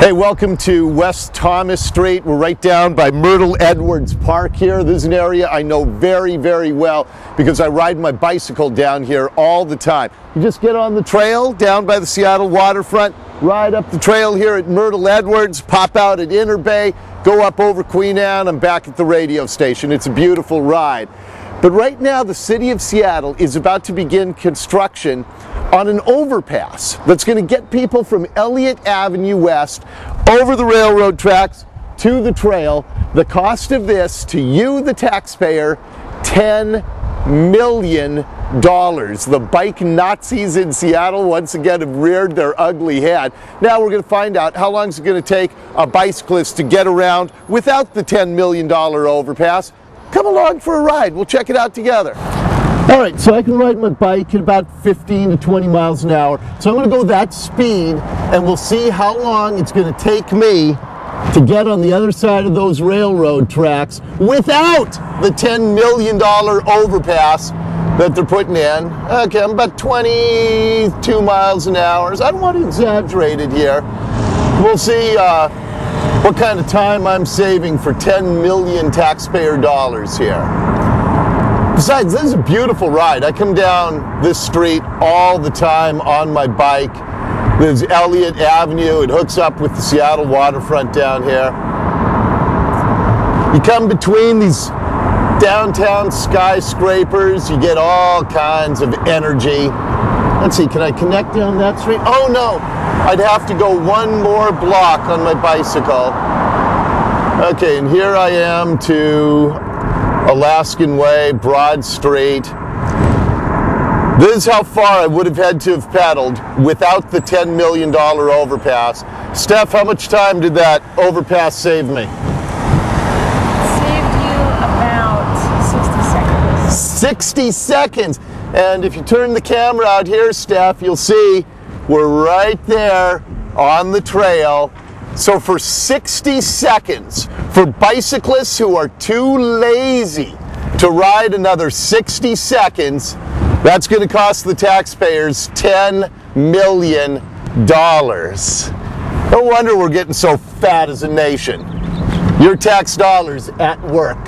Hey, welcome to West Thomas Street. We're right down by Myrtle Edwards Park here. This is an area I know very, very well because I ride my bicycle down here all the time. You just get on the trail down by the Seattle waterfront, ride up the trail here at Myrtle Edwards, pop out at Interbay, go up over Queen Anne, I'm back at the radio station. It's a beautiful ride. But right now, the city of Seattle is about to begin construction on an overpass that's going to get people from Elliott Avenue West over the railroad tracks to the trail. The cost of this to you, the taxpayer, $10 million. The bike Nazis in Seattle once again have reared their ugly head. Now we're going to find out how long is it going to take a bicyclist to get around without the $10 million overpass. Come along for a ride. We'll check it out together. All right, so I can ride my bike at about 15 to 20 miles an hour. So I'm to go that speed and we'll see how long it's going to take me to get on the other side of those railroad tracks without the $10 million overpass that they're putting in. Okay, I'm about 22 miles an hour. I don't want to exaggerate it here. We'll see uh, what kind of time I'm saving for 10 million taxpayer dollars here. Besides, this is a beautiful ride. I come down this street all the time on my bike. There's Elliott Avenue. It hooks up with the Seattle waterfront down here. You come between these downtown skyscrapers, you get all kinds of energy. Let's see, can I connect down that street? Oh no, I'd have to go one more block on my bicycle. Okay, and here I am to Alaskan Way, Broad Street. This is how far I would have had to have paddled without the $10 million overpass. Steph, how much time did that overpass save me? Saved you about 60 seconds. 60 seconds. And if you turn the camera out here, Steph, you'll see we're right there on the trail so for 60 seconds, for bicyclists who are too lazy to ride another 60 seconds, that's going to cost the taxpayers $10 million. No wonder we're getting so fat as a nation. Your tax dollars at work.